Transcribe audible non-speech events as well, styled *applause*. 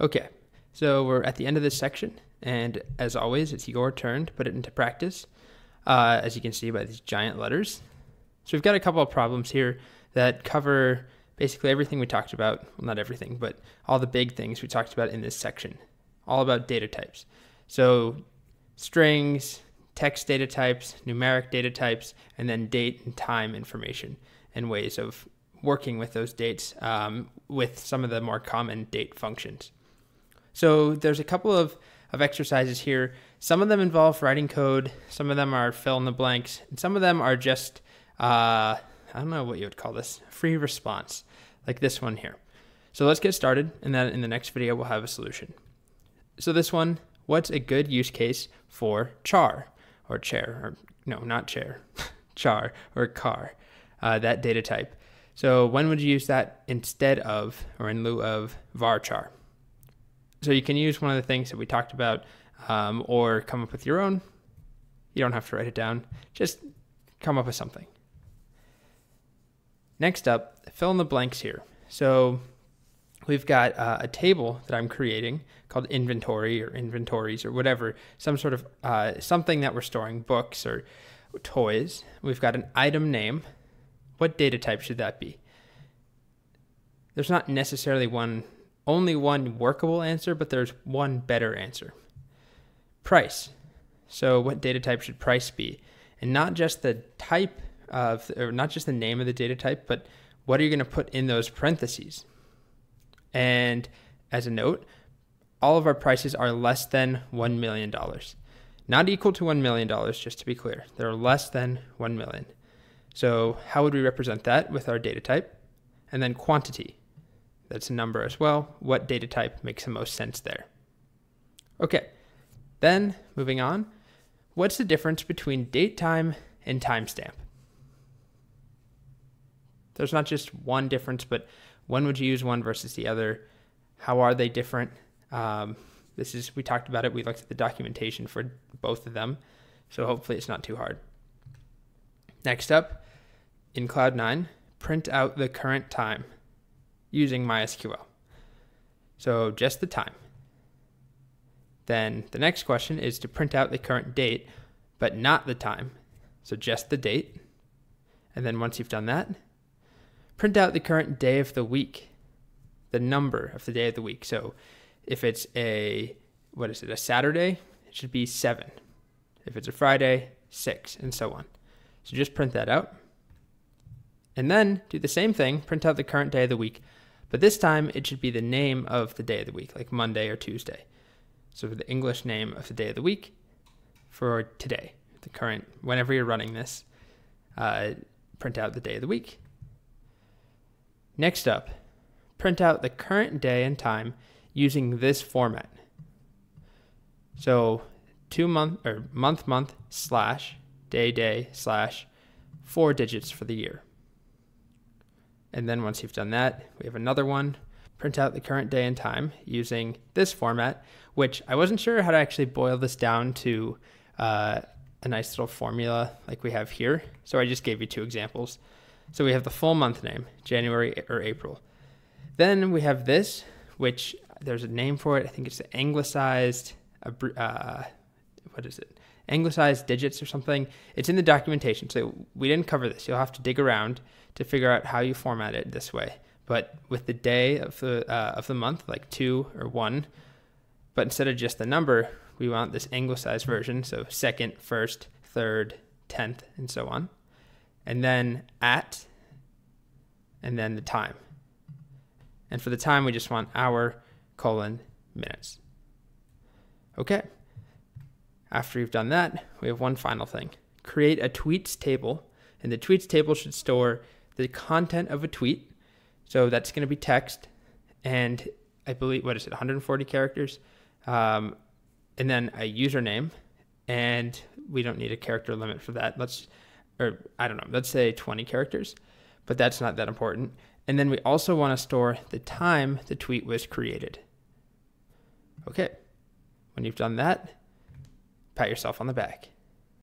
Okay, so we're at the end of this section, and as always, it's your turn to put it into practice, uh, as you can see by these giant letters. So we've got a couple of problems here that cover basically everything we talked about. Well, not everything, but all the big things we talked about in this section, all about data types. So strings, text data types, numeric data types, and then date and time information and ways of working with those dates um, with some of the more common date functions. So there's a couple of, of exercises here. Some of them involve writing code, some of them are fill in the blanks, and some of them are just, uh, I don't know what you would call this, free response, like this one here. So let's get started, and then in the next video, we'll have a solution. So this one, what's a good use case for char or chair, or no, not chair, *laughs* char or car, uh, that data type. So when would you use that instead of or in lieu of varchar? So you can use one of the things that we talked about um, or come up with your own. You don't have to write it down. Just come up with something. Next up, fill in the blanks here. So we've got uh, a table that I'm creating called inventory or inventories or whatever, some sort of uh, something that we're storing, books or toys. We've got an item name. What data type should that be? There's not necessarily one, only one workable answer, but there's one better answer. Price. So what data type should price be? And not just the type of, or not just the name of the data type, but what are you going to put in those parentheses? And as a note, all of our prices are less than $1 million. Not equal to $1 million, just to be clear. They're less than 1 million. So how would we represent that with our data type? And then quantity. That's a number as well. What data type makes the most sense there? Okay, then moving on. What's the difference between date time and timestamp? There's not just one difference, but when would you use one versus the other? How are they different? Um, this is we talked about it. We looked at the documentation for both of them, so hopefully it's not too hard. Next up, in Cloud9, print out the current time using MySQL. So just the time. Then the next question is to print out the current date, but not the time. So just the date. And then once you've done that, print out the current day of the week, the number of the day of the week. So if it's a, what is it, a Saturday, it should be seven. If it's a Friday, six, and so on. So just print that out. And then do the same thing, print out the current day of the week, but this time it should be the name of the day of the week, like Monday or Tuesday. So the English name of the day of the week for today, the current, whenever you're running this, uh, print out the day of the week. Next up, print out the current day and time using this format. So two month or month month slash day day slash four digits for the year. And then once you've done that, we have another one. Print out the current day and time using this format, which I wasn't sure how to actually boil this down to uh, a nice little formula like we have here. So I just gave you two examples. So we have the full month name, January or April. Then we have this, which there's a name for it. I think it's the anglicized, uh, what is it? Anglicized digits or something. It's in the documentation. So we didn't cover this. You'll have to dig around to figure out how you format it this way. But with the day of the, uh, of the month, like two or one, but instead of just the number, we want this anglicized version. So second, first, third, tenth, and so on and then at, and then the time. And for the time, we just want hour, colon, minutes. Okay. After you've done that, we have one final thing. Create a tweets table, and the tweets table should store the content of a tweet. So that's going to be text, and I believe, what is it, 140 characters? Um, and then a username, and we don't need a character limit for that. Let's or I don't know, let's say 20 characters, but that's not that important. And then we also want to store the time the tweet was created. Okay, when you've done that, pat yourself on the back.